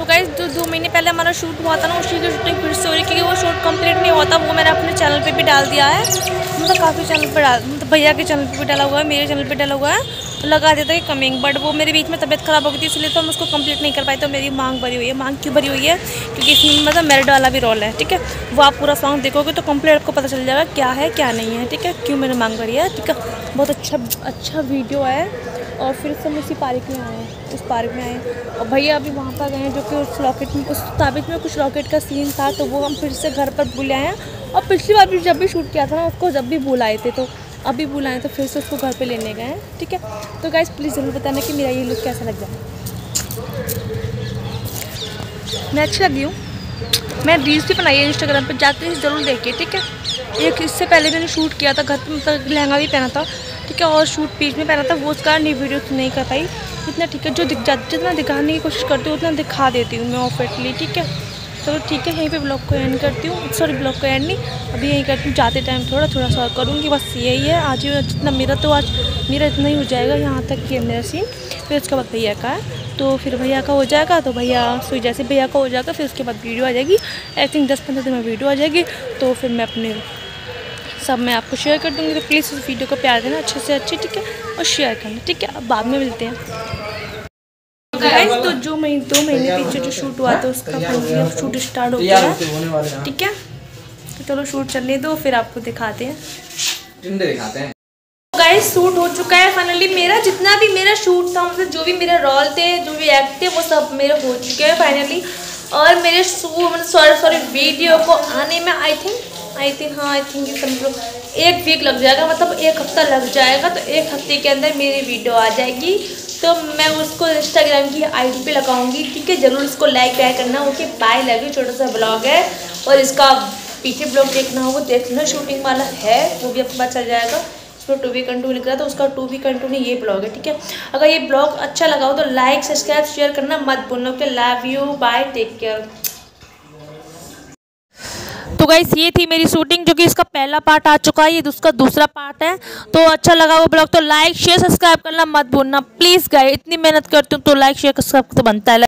तो गाइस जो दो महीने पहले हमारा शूट हुआ था ना, उसी की शूटिंग फिर से हो रही क्योंकि वो शूट कंप्लीट नहीं हुआ था, वो मैंने अपने चैनल पे भी डाल दिया है। मतलब काफ़ी चैनल पर डाल मतलब भैया के चैनल पे भी डाला हुआ है, मेरे चैनल पे डाला हुआ है। तो लगा देता है कमिंग बट वो मेरे बीच में तबियत ख़राब हो गई थी, इसलिए तो हम उसको कंप्लीट नहीं कर पाए तो मेरी मांग भरी हुई है, मांग क्यों भरी हुई है? क्योंकि इसमें मतलब मेरिट वाला भी रोल है, ठीक है? वो आप पूरा सॉन्ग देखोगे तो कंप्लीट आपको पता चल जाएगा क्या है, क्या नहीं है, ठीक है? क्यों मैंने मांग भरी है, ठीक है? बहुत अच्छा अच्छा वीडियो है। और फिर से हम उसी पार्क में आए उस पार्क में आए। और भैया अभी वहाँ पर गए जो कि उस रॉकेट में, उस ताबिज में कुछ रॉकेट का सीन था तो वो हम फिर से घर पर बुलाए हैं। और पिछली बार भी जब भी शूट किया था ना, उसको जब भी बुलाए थे तो अभी बुलाए तो फिर से उसको घर पे लेने गए ठीक है? तो गाइज़ प्लीज़ ज़रूर बताना कि मेरा ये लुक कैसा लग जाए मैं अच्छी लगी हूँ। मैं रील्स भी बनाई है इंस्टाग्राम पर जाते हैं ज़रूर देखिए, ठीक है? एक इससे पहले मैंने शूट किया था, घर पर मतलब लहंगा भी पहना था। ठीक है, और शूट बीच में पहना था, वो उसका नहीं वीडियो तो नहीं कर पाई। इतना ठीक है, जो दिख जा जितना दिखाने की कोशिश करती हूँ, उतना दिखा देती हूँ मैं ऑफिटली ठीक है? चलो ठीक है, यहीं पे ब्लॉग को एंड करती हूँ। सॉरी ब्लॉग को एंड नहीं, अभी यहीं करती हूँ, जाते टाइम थोड़ा थोड़ा सा करूँगी, बस यही है। आज ही जितना मेरा तो आज, मेरा इतना ही हो जाएगा, यहाँ तक कि मेरा सीन फिर उसके बाद भैया का है तो फिर भैया का हो जाएगा तो भैया सुई जैसे भैया का हो जाएगा, फिर उसके बाद वीडियो आ जाएगी। आई थिंक दस पंद्रह दिन में वीडियो आ जाएगी तो फिर मैं अपने सब मैं आपको शेयर कर दूँगी तो प्लीज़ उस वीडियो को प्यार देना अच्छे से अच्छे ठीक है? और शेयर करना ठीक है? अब बाद में मिलते हैं। गाइस तो जो महीने दो महीने पीछे जो शूट हुआ था उसका शूट स्टार्ट हो। गया है ठीक है? तो चलो शूट चलने दो फिर आपको दिखाते हैं। दिखाते हैं। गाइस शूट हो चुका है फाइनली मेरा जितना भी मेरा शूट था मतलब जो भी मेरे रोल थे जो भी एक्ट थे वो सब मेरे हो चुके हैं फाइनली और मेरे सॉरी सॉरी वीडियो को आने में आई थिंक आई थिंक हाँ आई थिंक समझो एक वीक लग जाएगा मतलब एक हफ़्ता लग जाएगा तो एक हफ़्ते के अंदर मेरी वीडियो आ जाएगी। तो मैं उसको इंस्टाग्राम की आईडी पे लगाऊँगी, ठीक है, ज़रूर इसको लाइक बैक करना, ओके बाय लगे छोटा सा ब्लॉग है। और इसका पीछे ब्लॉग देखना हो, वो देख लेना शूटिंग वाला है, वो भी आपको पता चल जाएगा। इसमें टू वी कंटू लिख रहा था, उसका टू वी कंटू नहीं ये ब्लॉग है, ठीक है। अगर ये ब्लॉग अच्छा लगा हो तो लाइक सब्सक्राइब शेयर करना मत भूलना, okay love you bye take care तो गाइस ये थी मेरी शूटिंग जो कि इसका पहला पार्ट आ चुका है, ये उसका दूसरा पार्ट है। तो अच्छा लगा वो ब्लॉग तो लाइक शेयर सब्सक्राइब करना मत भूलना। प्लीज़ गाइस इतनी मेहनत करती हूँ तो लाइक शेयर सब्सक्राइब तो बनता है।